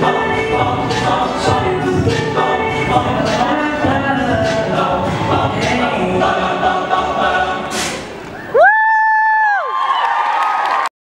bum, bum,